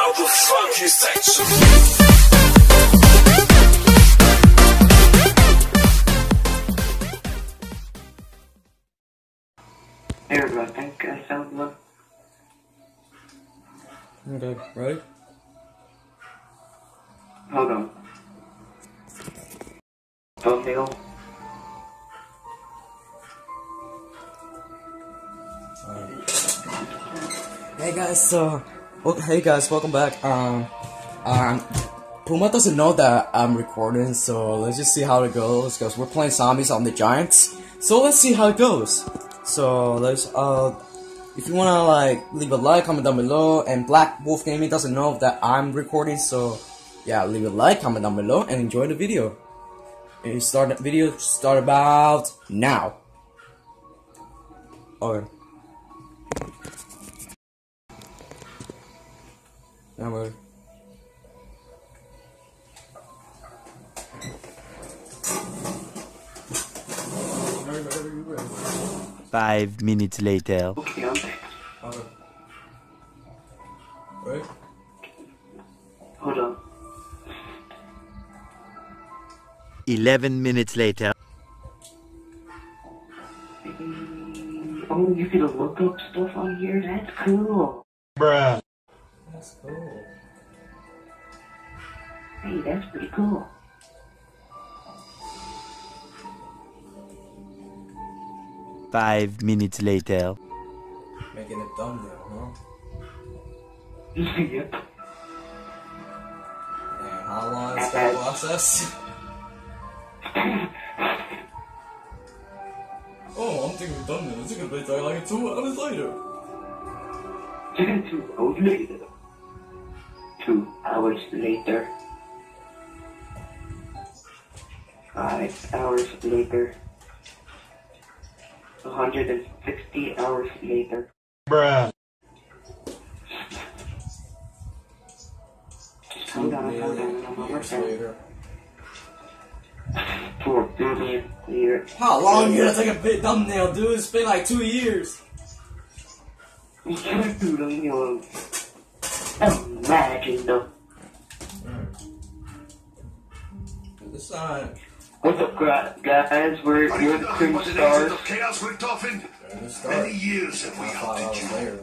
out the funky section. There we go. I think I found one. Okay, ready? Hold on. Thumbnail. Hey guys, so well, hey guys, welcome back. Um, um, Puma doesn't know that I'm recording, so let's just see how it goes. Cause we're playing zombies on the Giants, so let's see how it goes. So let's uh, if you wanna like leave a like, comment down below. And Black Wolf Gaming doesn't know that I'm recording, so yeah, leave a like, comment down below, and enjoy the video. And start the video start about now. Okay. Now we're Five minutes later. Okay, I'm Right? Hold on. Eleven minutes later. Oh, you can look up stuff on here? That's cool. That's cool. Hey, that's pretty cool. Five minutes later. Making a thumbnail, huh? yep. And how long is that process? oh, I'm thinking of thumbnail. It's gonna be like two hours later. Two hours later. Two hours later. Five hours later. 160 hours later. Hold on, hold on, I'm Years almost there. later. Four billion years. How long you gonna take a bit thumbnail, dude? It's been like two years. You can't do them, you know. Imagine them. It's not. What's up, guys? We're, Are you're the nothing crew but an agent stars. of chaos, Richtofen? It's start. Many years have we Five hunted you. later.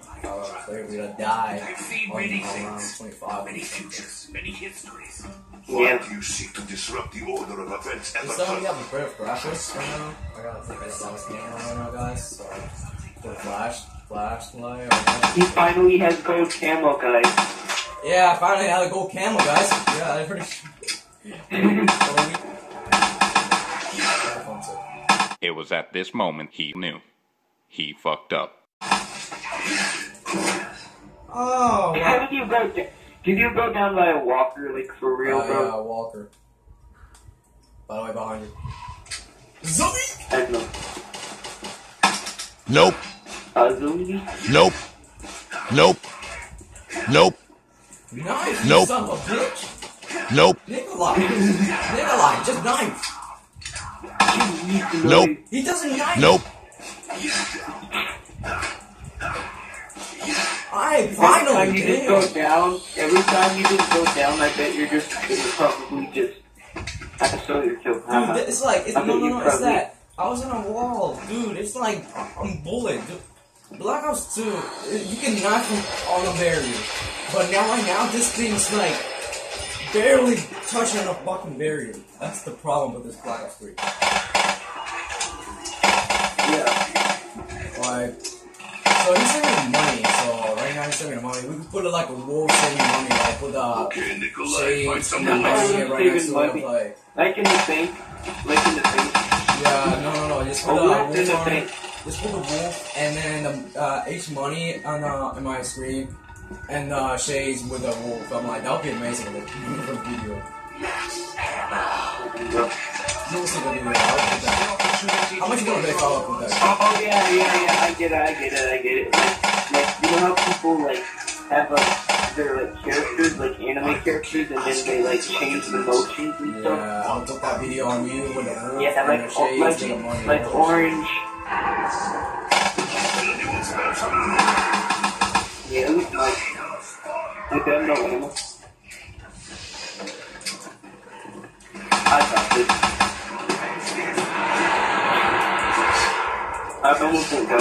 Five hours later, we're gonna die. I've seen many things, many futures, many histories. Yeah. Do you seek to disrupt the order of events ever Is that we have a better graphics right now? I gotta take this out right now, guys. So, the flash, flashlight. He finally has gold camo, guys. Yeah, I finally had a gold camel, guys. Yeah, I pretty sure. It was at this moment he knew. He fucked up. Oh, How did you go? Da- did you go down by a walker, like for real, Uh, bro? yeah, Walker. By the way, behind you. Zombie! I don't know. Nope, Uh, zombie? nope, nope, nope, Knife, you Nope. Nope, Nikolai! Nikolai, just knife! nope, He doesn't knife! nope. I finally Every time you did! just go down, every time you just go down, I bet you're just gonna probably just have to show your kill. Dude, it's like, it's, no, no, no, it's that. I was in a wall, dude. It's like, I'm bullet. Dude. Black Ops 2, you can knife him on a barrier. But now, right now, this thing's like, barely touching a fucking barrier. That's the problem with this Black Ops 3. Yeah. Like, so he's saving money, so right now he's saving money. We could put it like a wolf saving money, like put uh, Okay, Nikolai, find shades and someone money. else. money right next to Saving it, like, Like in the bank. Like in the bank. yeah, no, no, no, just put Oh, uh, left in wolf the on it. Just put the wolf and then the uh, H money on uh, on my screen and uh, shades with the wolf. I'm like, that would be amazing for the, video. You'll see the video. I'll put that. How much you gonna make up with that? Oh yeah, yeah, yeah. I get it. I get it. I get it. Like, like you know how people like have like their like characters, like anime characters, and then they like change the motions and stuff. Yeah, I'll put that video on you with the wolf Yeah, like the shades like and money. like orange. Yeah, it was like If they have no ammo. I got this. I almost went down.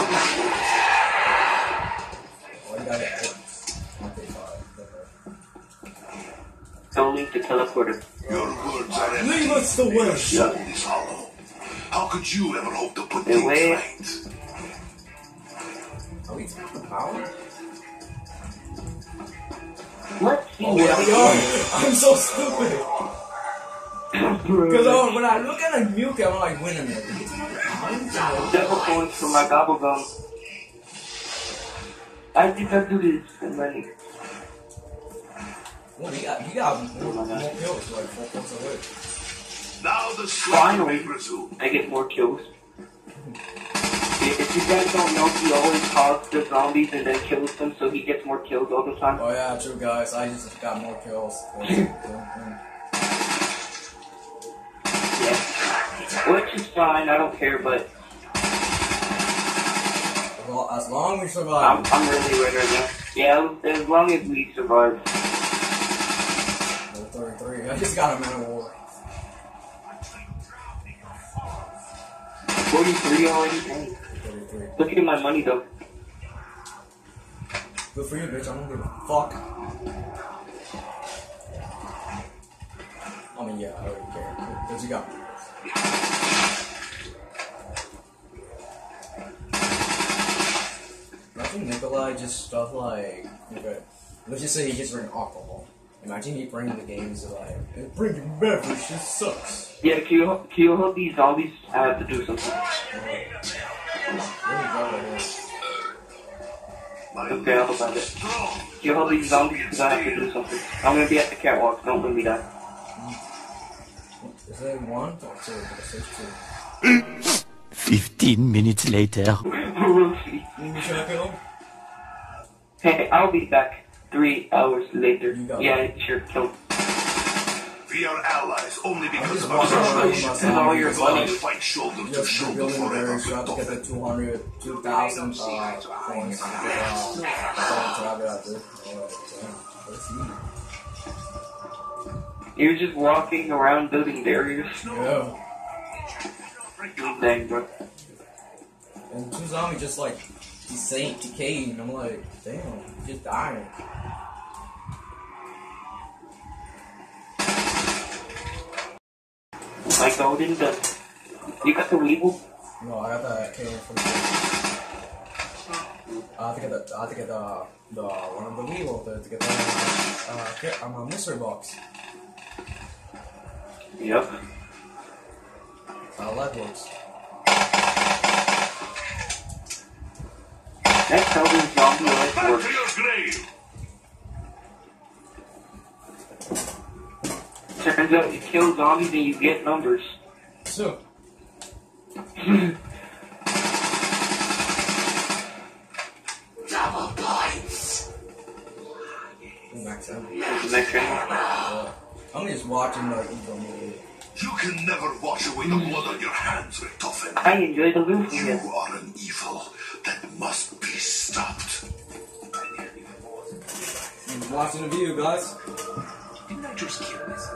Oh, you got it. Okay, fine. Don't need to teleport it. Your words are empty. Leave us the way. Your soul is hollow. How could you ever hope to put The me way- right? Are we power? Let's see Oh, what yeah, I we are. I'm so stupid. Because oh, when I look at a Mewtwo, I'm like, wait a minute. Double points for my gobble gum. I think I'll do this and money. Well, he got, he got more, more kills, like four points away. Now the slaughter Finally. may resume. I get more kills. If you guys don't know, he always calls the zombies and then kills them, so he gets more kills all the time. Oh yeah, true guys. I just got more kills. Yeah. Which is fine, I don't care, but well, as long as we I'm, survive. I'm really ready right now. Yeah, as long as we survive. Level 33. I just got a man of war. 43 already? 33. Look at my money though. Good for you, bitch. I don't give a fuck. I mean, yeah, I already care. Because you got. Imagine Nikolai just stuff like, okay, let's just say he just bring alcohol. Imagine he bring the games like, bringing beverage just sucks. Yeah, can you, can you hold these zombies? I have to do something. Where you go right here? My Okay, I'll find it. strong. Can you hold these zombies? Because I have to do something. I'm gonna be at the catwalk, don't let me die. Is there one or two? Because there's two. 15 minutes later. we'll see. Let me check it out. Hey, I'll be back three hours later. You got Yeah, sure, kill. We are allies only because of our walking situation. with And all your We will money. fight shoulder to Just shoulder building a forever very with shop to get the 200, 2,000 uh, coins. to get, to have it out there. Alright, so, let's see. You're just walking around building barriers. Yeah. Dang, bro. And two zombies just like decaying, decaying. I'm like, damn, just dying. My golden dust. You got the weevil? No, I got the K from the. I have to get the, I have to get the, the one of the Weevil to, to get the, uh, get, um, a mystery box. Yep. How that works. That's how this zombie life Turns out you kill zombies and you get numbers. So, Double points. max out. Next round. Yeah. I'm just watching the intro movie. You can never wash away the blood on your hands, Richtofen. I enjoy the loot You here. are an evil that must be stopped. I'm watching the video, guys. Didn't I just kill this?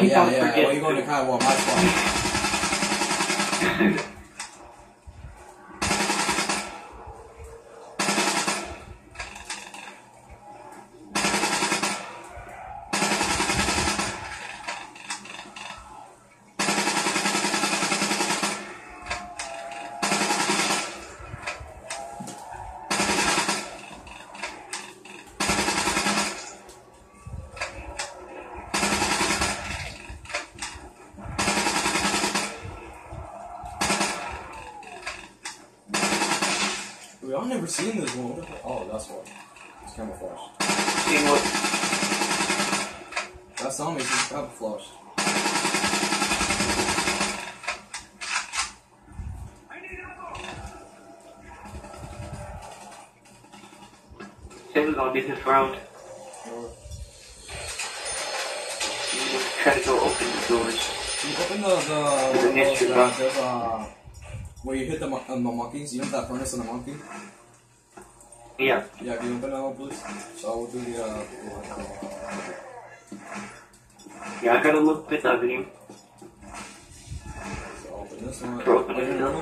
Keep yeah, yeah. Oh, you're going to well, my fault. We all never seen this one. The? Oh, that's why. It's camouflage. See what? That zombie is camouflage. Say the zombies is round. Or- Try to go open the doors. You open the the, The mystery the, box. there's uh where you hit the, uh, the monkeys. You know that furnace and the monkey. Yeah. Yeah, can you that one, please? So I will do the uh. Yeah, I gotta look Fifth Avenue. So open this one. Opening Open it up.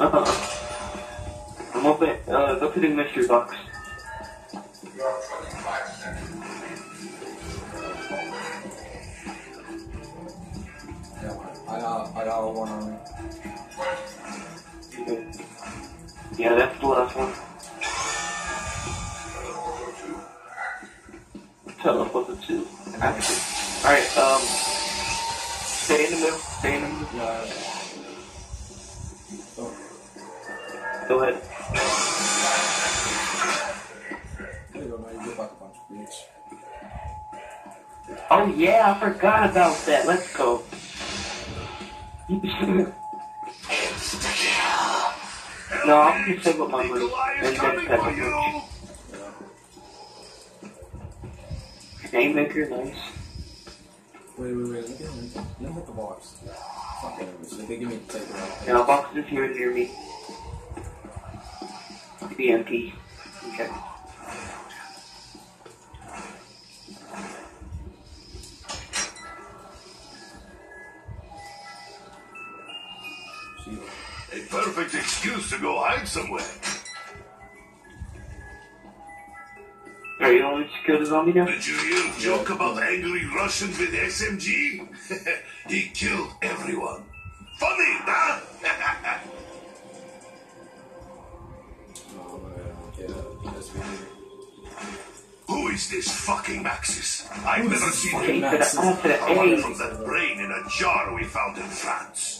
Uh-huh. I'm open. Uh, the mystery box. Yeah, I got I got one on me. Okay. Yeah, that's the last one. Tell us what the two. Actually. Alright, um. Stay in the middle. Stay in the middle. Yeah. Oh, Go ahead. there you go. Now you get back a bunch, bitch. Oh yeah, I forgot about that. Let's go. no, just save up my money Nikolai and then pet the you! Game maker, nice. Wait, wait, wait. Let me get let me hit the box. Fuck enemies. They give me take it out. Now box is here near me. Empty. Okay. To go hide somewhere. Are you only to kill the zombie now? Did you hear a joke about angry Russians with SMG? he killed everyone. Funny, huh? Oh, I'm gonna get this video. Who is this fucking Maxis? I've Who is never seen him. A to the A I want A. from that brain in a jar we found in France.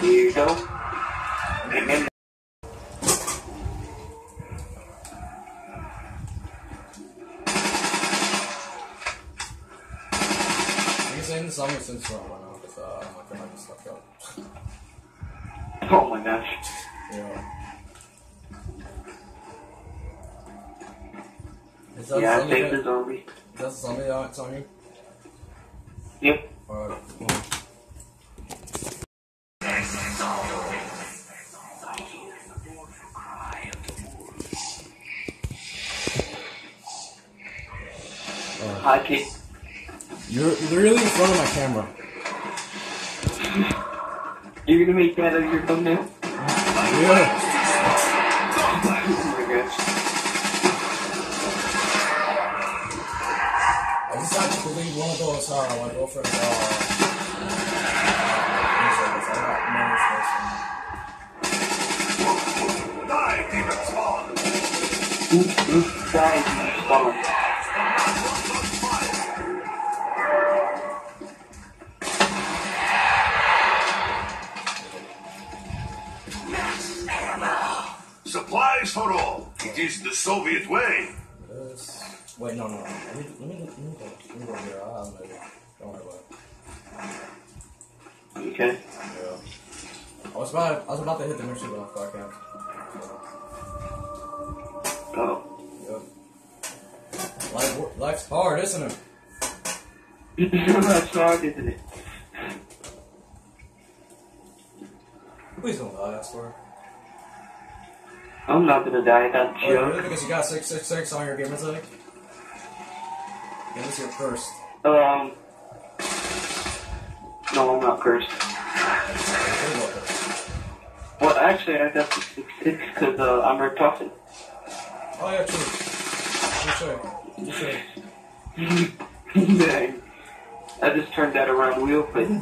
Here you go. And then I can say in the summer since we're on right now, because uh, my just. Oh my gosh. Yeah. Is that Yeah, I something saved that, the zombie. is that that's on you? Yep. Alright. Hi. You're, you're really in front of my camera. You're gonna make that as your thumbnail? Yeah. Uh, my girlfriend's, uh, Die, demon spawn! Die. Supplies for all. It is the Soviet way. Wait, no, no, no. Let me, let me, let me go. Let me go here. I'll have it. Don't worry about it. Okay. Yeah. I was about, I was about to hit the mission, but I thought I can't. Oh. Yep. Life, life's hard, isn't it? That's hard, isn't it? Please don't die, I swear. I'm not gonna die, I got Oh, really? Because you got 666 on your gamer tag? Yeah, is your first. Um. No, I'm not cursed. Good luck with Well, actually, I got 666 because uh, I'm retarded. it. Oh, yeah, true. Touche. Touche. Dang. I just turned that around real quick.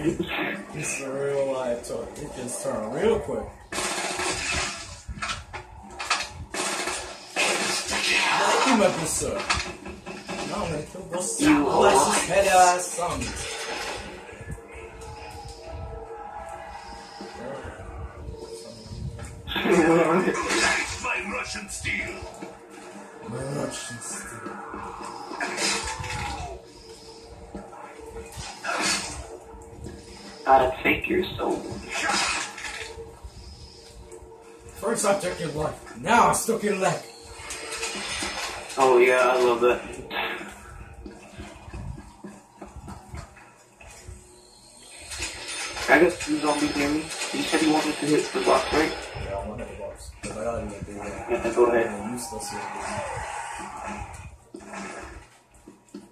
It's a real life talk. It just turned real quick. Episode. No, man, kill those You bless his head ass sons. That's my Russian steel. I'd take your soul. First I took your life, now I took your leg. Oh yeah, I love that. I got two zombies near me. You said you wanted to hit the box, right? Yeah, I want the box. Because I get Yeah, go ahead.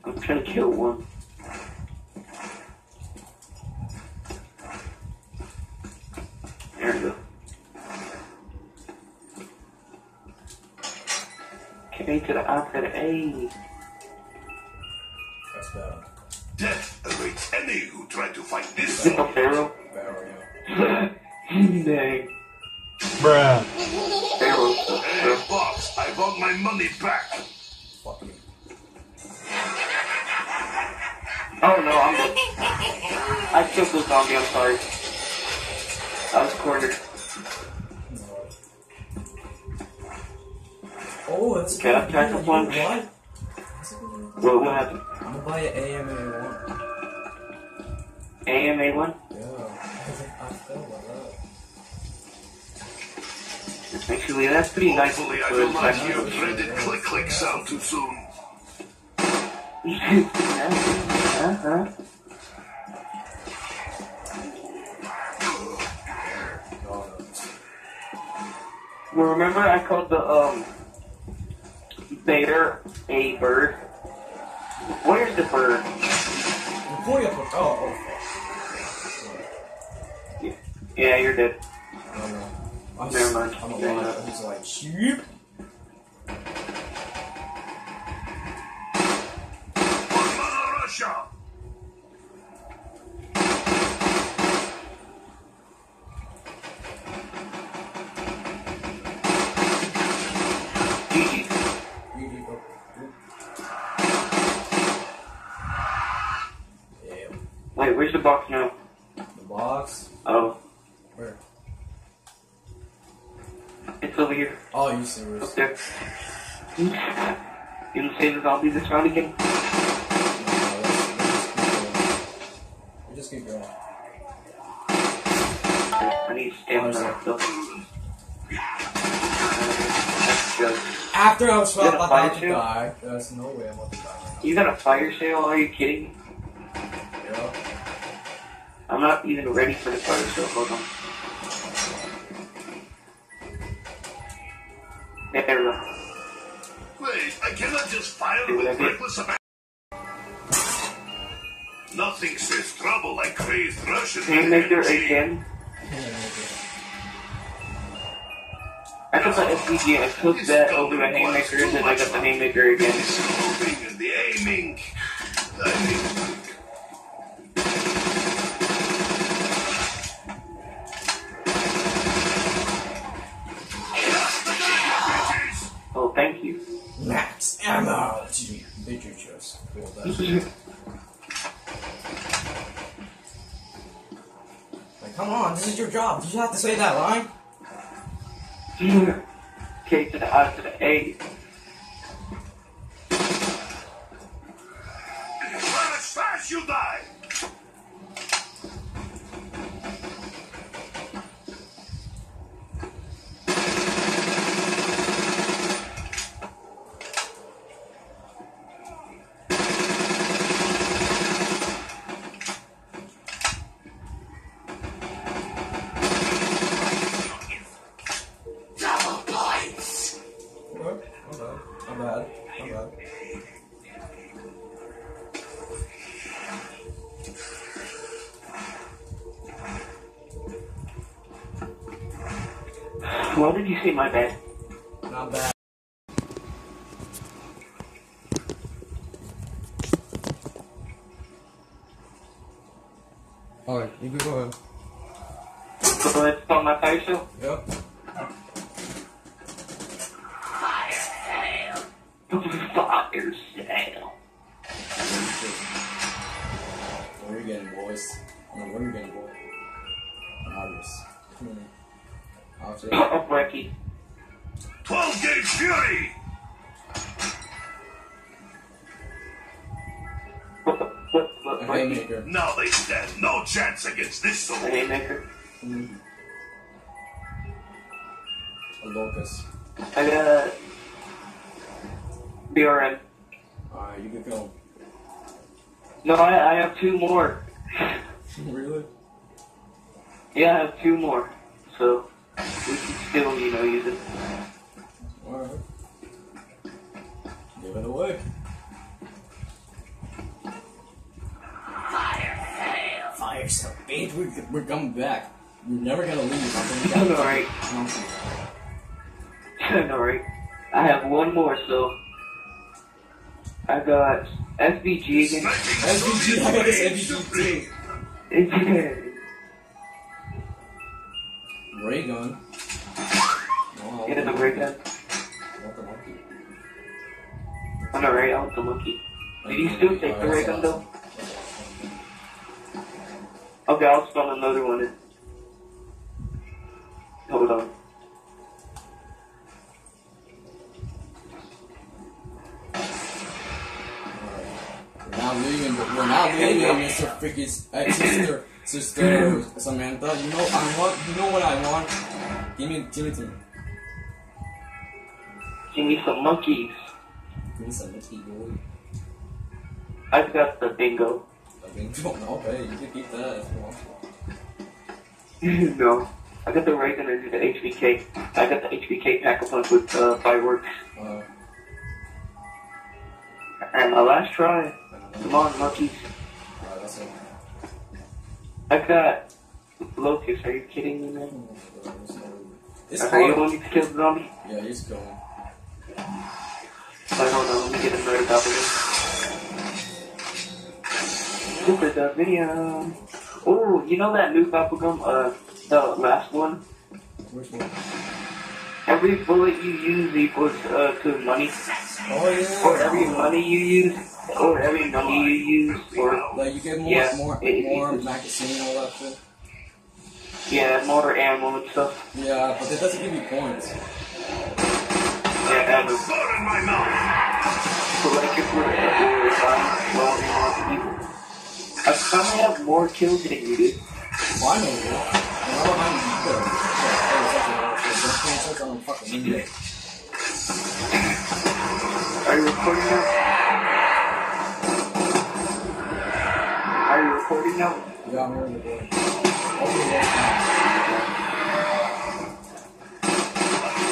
I'm trying to kill one. There we go. K to the I to the A. That's bad. Death awaits any who try to fight this Is it a zombie. pharaoh? Barrel. Dang. Bruh. Pharaoh. Hey, boss, I want my money back. Fuck you. Oh no, I'm dead. I killed the zombie, I'm sorry. I was cornered. Oh, that's Okay, I've tried to You punch. What? A. What, what happened? I'm gonna buy an AMA one. AMA one? Yeah, I fell like that. Actually, that's pretty nice. Hopefully I will a not second. hear your dreaded click click sound too soon. No, no. Well, remember I called the um bear a bird? Where's the bird? You're pulling up. a- Oh, oh, fuck. Yeah, you're dead. Uh, I'm Never mind. I'm alive. He's like, sheep. Serious? Up there. You didn't say the zombie this round again? No, let's, let's keep going. We just keep going. I need stamina. After I was You got a about fire to shield? die, there's no way I'm about to die right You got a fire sale? Are you kidding me? Yeah. I'm not even ready for the fire sale. Hold on. There. Wait, I cannot just fire with reckless abandon. Nothing says trouble like crazed Russian. Haymaker again. I took the SVG and I took that over the Haymaker and then I got the Haymaker again. The scoping and the aiming. I think thank you. Max ammo. Did you, did you just pull that? Like, come on, this is your job. Did you have to say that line? K to the I to the A. Why did you say my bad? Not bad. Alright, you can go ahead. So let's start my sale. Yep. No chance against this A sword. haymaker. A locust. I got a BRM. Alright, you can go. No, I, I have two more. really? Yeah, I have two more. So we can still, you know, use it. Alright. Give it away. Fire sale. Babe, we're, we're coming back. We're never gonna leave. I think we I got- know, right? I know, right? I have one more, so I got SVG again. SVG, I got this SVG too. Ray gun. Wow. Yeah, the ray gun. What the monkey? I know, right? I want the monkey. Did you still take the ray gun though? Okay, I'll spawn another one in. Hold on. We're not leaving, but we're not leaving, Mr. Freaking uh, sister, sister Samantha. You know I want. You know what I want. Give me, give it to me. Give me some monkeys. Give me some Mickey boy. I've got the bingo. I mean, don't know, hey, you can keep that if you want. to. no. I got the ray gun and the HVK. I got the HVK pack a punch with uh, fireworks. Uh, And my last try. Come on, monkeys. I got Locust. Are you kidding me, man? It's Are you hard. want me to kill the zombie? Yeah, he's going. Wait, hold on. Let me get another doppelganger. Super dub video. Oh, you know that new bubblegum? Uh, the last one. Which one? Every bullet you use equals uh to money, Oh yeah. or every money you use, or every money you use, or Like you get more, Yeah, more, it- more it- magazine, all that shit. yeah, more ammo and stuff. Yeah, but it doesn't give you points. Yeah, ammo. In my mouth! So like if we're I kind of have more kills than you do. Well, I know you. And I don't have any good. Hey, fucking. Don't can't touch on fucking India. Are you recording now? Are you recording now? Yeah, I'm really good. Hopefully that's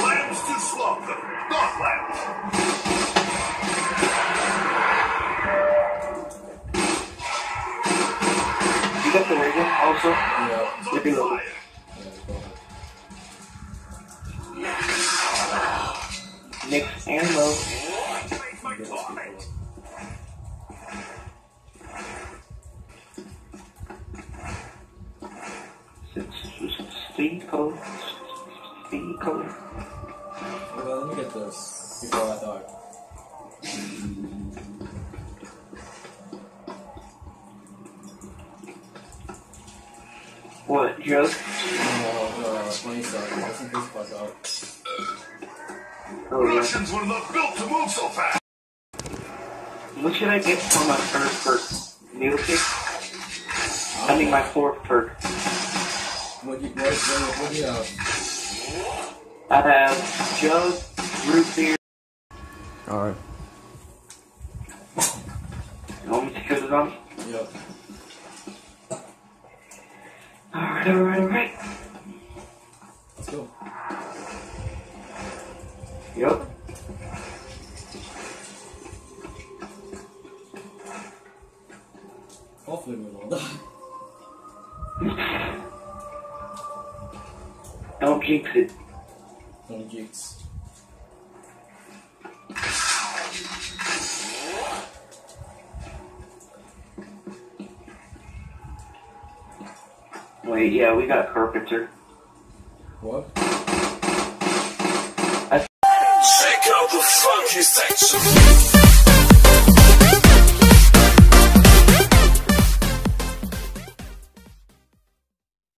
Lambs to slaughter! Not lambs! Got the radio also? Yeah. Face! Speed code. Speed code. Well, let me get this before I die. Joke? No, uh, 20 seconds. Just in case if I die. Oh, yeah. Russians were not built to move so fast! What should I get for my first perk? Mule Kick? I mean my fourth perk. What do you, what, what, what do you have? I have jug, root beer. Alright. You want me to kill the zombie? Yep. Alright, alright, alright. Yeah, we got carpenter.